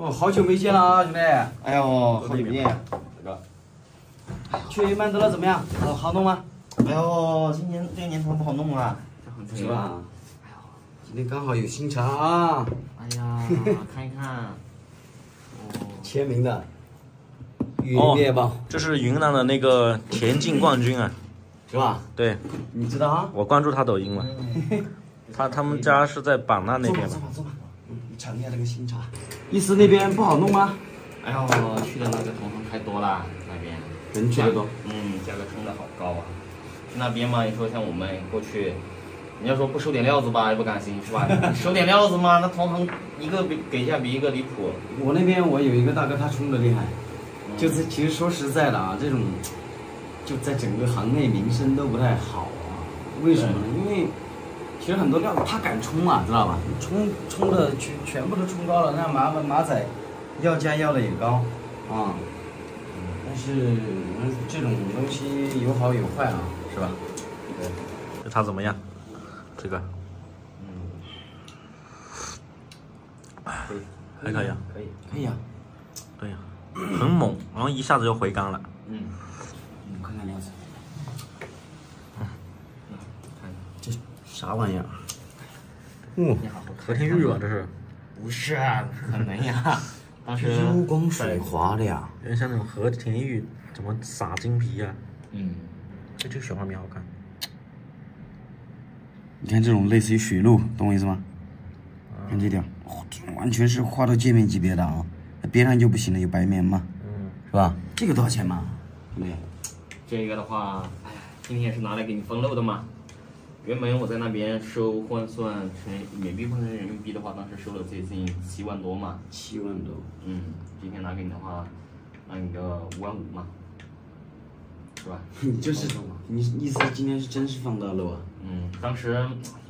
哦，好久没见了啊，兄弟。哎呦，好久没见，大哥。去曼德勒怎么样？好好弄吗？哎呦，今年这个年头不好弄啊，是吧？哎呦，今天刚好有新茶啊。哎呀，看一看。哦，签名的。云面包，这是云南的那个田径冠军啊，是吧？对，你知道啊？我关注他抖音了。他他们家是在版纳那边坐吧坐吧，嗯，你尝一下这个新茶。意思那边不好弄吗？哎呦，去的那个同行太多了，那边人去的多。嗯，价格冲的好高啊。去那边嘛，你说像我们过去，你要说不收点料子吧，也不甘心是吧？收点料子嘛，那同行一个比给价比一个离谱。我那边我有一个大哥，他冲的厉害。就是其实说实在的啊，这种就在整个行内名声都不太好啊。为什么呢？因为其实很多料子他敢冲啊，知道吧？冲冲的全全部都冲高了，那马马仔要价要的也高啊。但是这种东西有好有坏啊，是吧？对。这茶怎么样？这个？嗯。可以，还可以啊。可以，可以啊。对呀。很猛，然后一下子就回甘了。嗯，我看看料子。嗯，看这啥玩意儿？哦，和田玉啊，这是？不是，不可能呀。当时油光水滑的呀。有点像那种和田玉，怎么撒金皮呀？嗯，这这个小画面好看。你看这种类似于水露，懂我意思吗？看这条，完全是画到界面级别的啊。边上就不行了，有白棉嘛，嗯，是吧？这个多少钱嘛？兄弟，这个的话，哎，今天也是拿来给你封漏的嘛。原本我在那边收换算成美币换成人民币的话，当时收了接近七万多嘛。七万多。嗯，今天拿给你的话，拿你个五万五嘛，是吧？你 就是你意思今天是真是放大漏啊？嗯，当时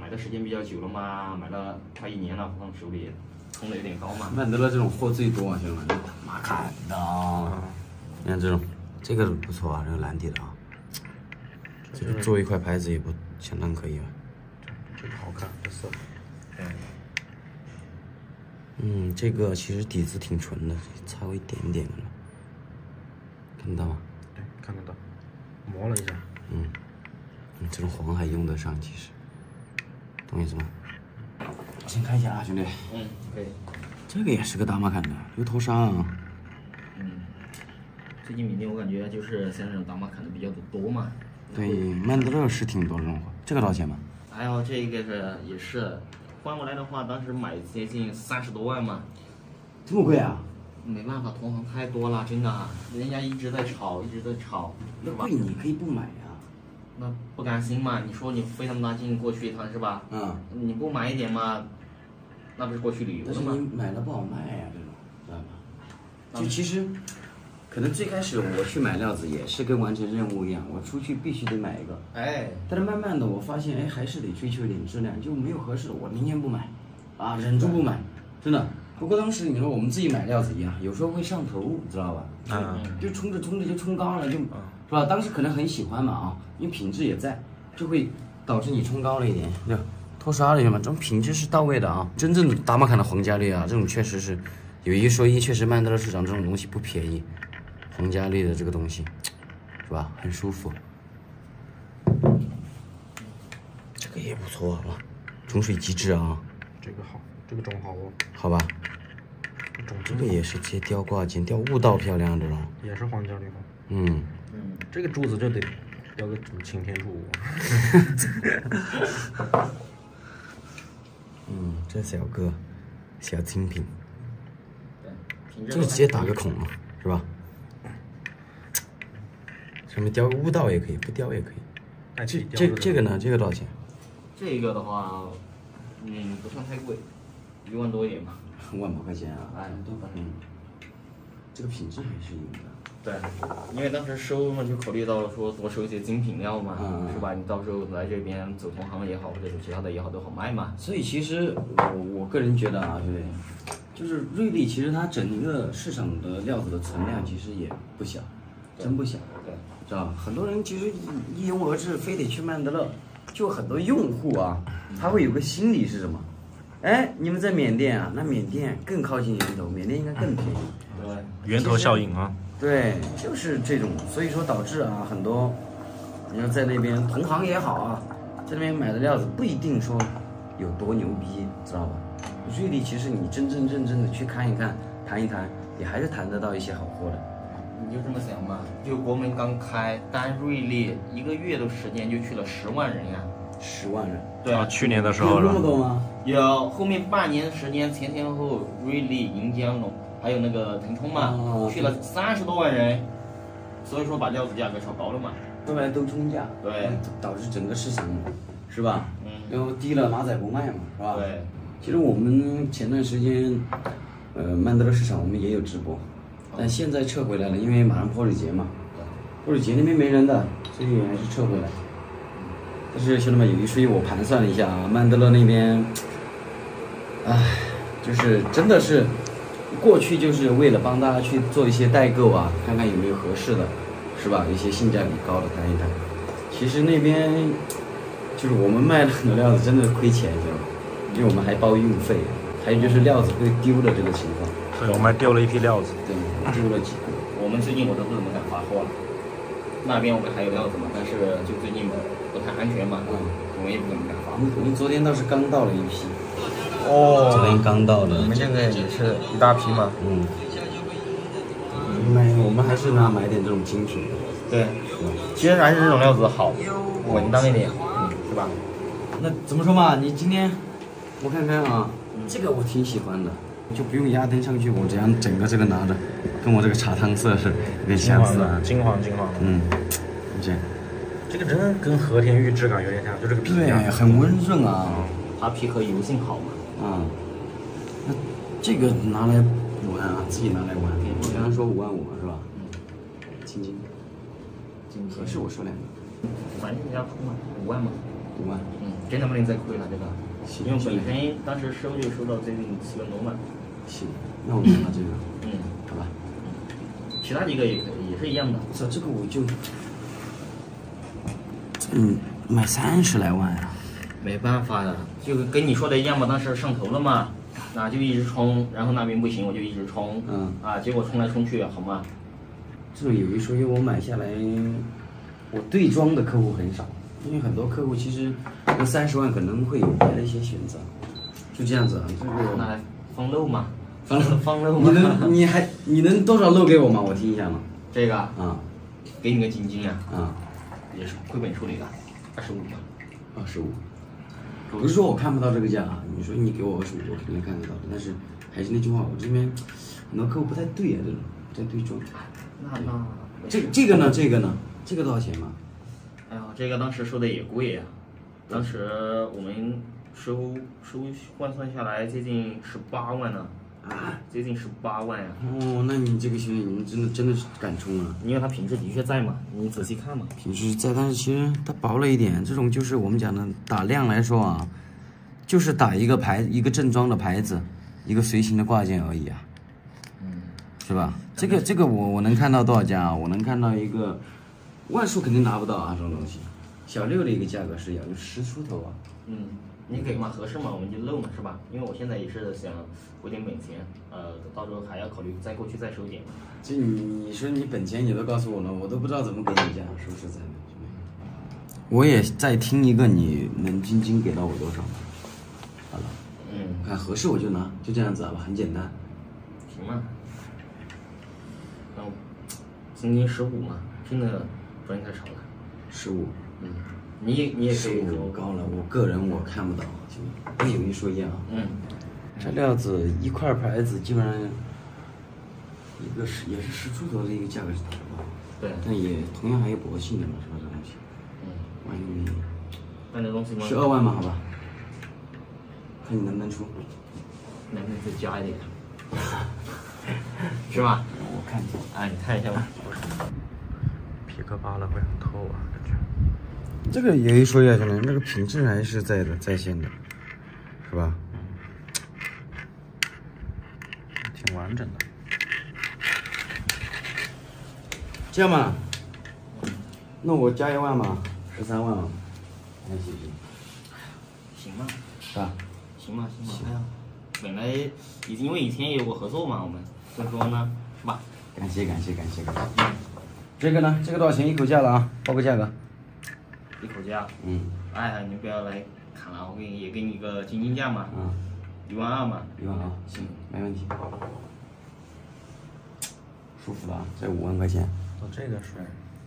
买的时间比较久了嘛，买了快一年了，放手里。冲的有点高嘛。曼德勒这种货最多啊，兄弟们，大马坎的。你看这种，这个不错啊，这个蓝底的啊。这个做一块牌子也不相当可以啊。这个好看，这色。嗯。嗯，这个其实底子挺纯的，差一点点的。看得到吗？对，看得到。磨了一下。嗯。这种黄还用得上，其实。懂意思吗？我先看一下啊，兄弟。嗯，可以。这个也是个大马坎的，有头纱啊。嗯。最近缅甸我感觉就是像这种大马坎的比较的多嘛。对，曼德勒是挺多这种货。这个多少钱嘛？哎呦，这个是也是，换过来的话，当时买接近三十多万嘛。这么贵啊？没办法，同行太多了，真的，人家一直在炒，一直在炒。那贵你可以不买呀。那不甘心嘛？你说你费那么大劲过去一趟是吧？嗯。你不买一点嘛？那不是过去旅游了吗？但是你买了不好卖呀，这种知道吧？就其实，可能最开始我去买料子也是跟完成任务一样，我出去必须得买一个。哎。但是慢慢的我发现，哎，还是得追求一点质量，就没有合适的，我宁愿不买，啊，忍住不买，真的。不过当时你说我们自己买料子一样，有时候会上头，知道吧？嗯。就冲着冲着就冲高了，就。是吧？当时可能很喜欢嘛啊，因为品质也在，就会导致你冲高了一点。对，脱沙了，兄弟们，这种品质是到位的啊。真正的达马坎的皇家绿啊，这种确实是有一说一，确实曼德勒市场这种东西不便宜。皇家绿的这个东西，是吧？很舒服。这个也不错啊，种水机制啊。这个好，这个种好哦。好吧。这个也是接吊挂件，吊雾道漂亮这种。也是皇家绿吗？嗯。嗯这个柱子就得雕个什么擎天柱。嗯，这小哥，小精品。对，这个直接打个孔了，是吧？上面雕个悟道也可以，不雕也可以。这这这个呢？这个多少钱？这个的话，嗯，不算太贵，一万多一点吧。万把块钱啊？哎，都反正，这个品质还是有的。对，因为当时收嘛，就考虑到了说多收一些精品料嘛，是吧？你到时候来这边走同行也好，或者走其他的也好，都好卖嘛。所以其实我我个人觉得啊，兄弟，就是瑞丽其实它整个市场的料子的存量其实也不小，真不小，对，知道吧？很多人其实一拥而至，非得去曼德勒，就很多用户啊，他会有个心理是什么？哎，你们在缅甸啊？那缅甸更靠近源头，缅甸应该更便宜。对，源头效应啊，对，就是这种，所以说导致啊，很多，你说在那边同行也好啊，在那边买的料子不一定说有多牛逼，知道吧？瑞丽其实你真真正正的去看一看，谈一谈，也还是谈得到一些好货的。你就这么想嘛，就国门刚开，单瑞丽一个月的时间就去了十万人呀。十万人，对啊，去年的时候有是吧？那么多吗？有后面半年的时间前前后后，瑞丽、银江龙还有那个腾冲嘛，哦去了三十多万人，所以说把料子价格炒高了嘛。后来都冲价，对，导致整个市场是吧？嗯，然后低了马仔不卖嘛，是吧？。对，其实我们前段时间，呃，曼德勒市场我们也有直播，但现在撤回来了，因为马上泼水节嘛，泼水节那边没人的，所以还是撤回来。但是兄弟们有一说一，我盘算了一下啊，曼德勒那边，唉，就是真的是，过去就是为了帮大家去做一些代购啊，看看有没有合适的，是吧？一些性价比高的谈一谈。其实那边就是我们卖了很多料子，真的亏钱，知道吗？因为我们还包运费，还有就是料子会丢的这个情况，对，我们还丢了一批料子。对，丢了几个。我们最近我都不怎么敢发货了。那边我们还有料子嘛，但是就最近不太安全嘛，嗯我们也不怎么敢发我。们我们昨天倒是刚到了一批，哦昨天刚到的你，们现在也是一大批嘛？嗯，买我们还是拿买点这种精品的。对，其实还是这种料子好，稳当一点，嗯，是吧？那怎么说嘛？你今天我看看啊，这个我挺喜欢的，就不用压灯上去，我这样整个这个拿着，跟我这个茶汤色是有点相似啊。金黄金黄的。嗯，你这这个真的跟和田玉质感有点像，就这个皮对，啊。很温润啊。它皮壳油性好嘛，啊，那这个拿来玩啊，自己拿来玩。我刚刚说五万五是吧？青金，今合适我说两个，反正人家出嘛，五万嘛，五万。嗯，真的不能再亏了这个，行因为本身当时收就收到最近七万多嘛，行，那我们拿这个，嗯，好吧？其他几个也可以也是一样的，我操，这个我就，嗯，买三十来万啊！没办法的，就跟你说的一样嘛，当时上头了嘛，那就一直冲，然后那边不行我就一直冲，嗯啊，结果冲来冲去好吗？这种有一说一，我买下来，我对装的客户很少，因为很多客户其实那三十万可能会有别的一些选择，就这样子啊。这个那还放漏嘛？放漏 放漏嘛你嘛？能你还你能多少漏给我吗？我听一下嘛。这个啊给你个金金啊，啊，也是亏本处理的，二十五吧。二十五。不是说我看不到这个价啊，你说你给我二十五，我肯定看得到的。但是还是那句话，我这边很多客户不太对啊，这种不太对装。那那这这个呢？这个呢？这个多少钱嘛？这个当时收的也贵呀、当时我们收收换算下来接近十八万呢、啊？接近十八万呀、哦，那你这个兄弟，你们真的真的是敢冲啊！因为它品质的确在嘛，你仔细看嘛。品质在，但是其实它薄了一点。这种就是我们讲的打量来说啊，就是打一个牌一个正装的牌子，一个随行的挂件而已啊，嗯，是吧？这个这个我我能看到多少家啊？我能看到一个万数肯定拿不到啊，这种东西。小六的一个价格是要就十出头啊。嗯，你给嘛合适嘛，我们就漏嘛，是吧？因为我现在也是想补点本钱，呃，到时候还要考虑再过去再收点嘛。这你你说你本钱你都告诉我了，我都不知道怎么给你价，说实在的。我也再听一个，你能晶晶给到我多少？好了，嗯，看合适我就拿，就这样子好吧，很简单。行嘛。然后今年十五嘛，真的不能太少了。十五，嗯，你也你也可十五以说高了，我个人我看不到，就不有一说一啊。嗯，这料子一块牌子基本上一个十也是十出头的一个价格是打不好，对，但也同样还有薄性的嘛，是吧？这东西，嗯，万一没有。那这东西嘛，十二万嘛，好吧，看你能不能出。能不能再加一点？是吧？我看一下，哎，你看一下吧。皮革扒了会很透啊，感觉。这个有一说一啊，兄弟，那个品质还是在的，在线的，是吧？挺完整的。这样吧，那我加一万嘛，十三万嘛，还行不行？行吧，是吧？行吧行吧，哎呀，本来以因为以前也有过合作嘛，我们所以说呢，是吧？感谢感谢感谢感谢。这个呢？这个多少钱一口价了啊？报个价格。一口价。嗯。哎，你不要来砍了，我给你也给你一个竞竞价嘛。嗯。一万二嘛。一万二，行，没问题。舒服的啊，这五万块钱。哦，这个是，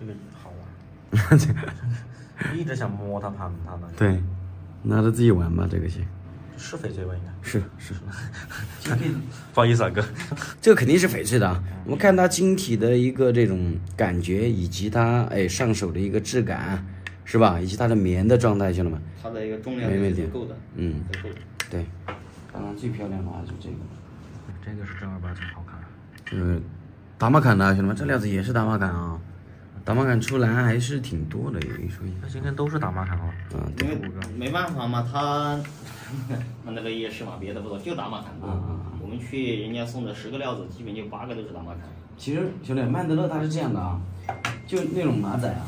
这个好玩。这个。一直想摸它、盘它呢。对，拿着自己玩吧，这个行。是翡翠吧？应该是是。不好意思啊，哥。这个肯定是翡翠的啊。我们看它晶体的一个这种感觉，以及它哎上手的一个质感，是吧？以及它的棉的状态，兄弟们。它的一个重量是够的。嗯。对。当然最漂亮的话就这个。这个是正儿八经好看。这个。达玛坎的兄弟们，这料子也是达玛坎啊，达玛坎出蓝还是挺多的，有一说一。那今天都是达玛坎啊，嗯，因为没办法嘛，他那个夜市嘛，别的不多，就达马坎多。我们去人家送的十个料子，基本就八个都是打马坎。其实兄弟，曼德勒他是这样的啊，就那种马仔啊，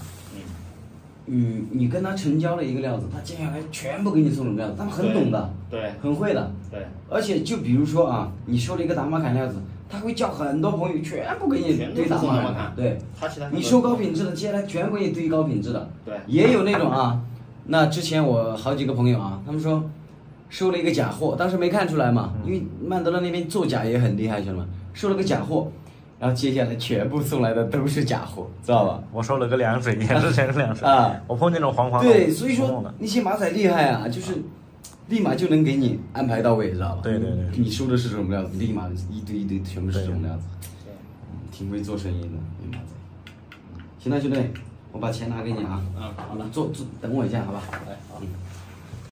嗯，你跟他成交了一个料子，他接下来全部给你送种料子，他们很懂的，对，很会的，对。而且就比如说啊，你收了一个达马坎料子。他会叫很多朋友全部给你堆达马坎，对，你收高品质的，接下来全部给你堆高品质的，对，也有那种啊，那之前我好几个朋友啊，他们说收了一个假货，当时没看出来嘛，因为曼德勒那边做假也很厉害，兄弟们，收了个假货，然后接下来全部送来的都是假货，知道吧？我收了个凉水，也是全是凉水 啊，我碰见那种黄黄的，对，所以说那些马仔厉害啊，就是。立马就能给你安排到位，知道吧？对对对，你收的是什么料子，立马一堆一堆全部是这种料子。对，挺会做生意的，你妈子。行了，兄弟，我把钱拿给你啊。嗯，好了，坐坐，等我一下，好吧？来，好。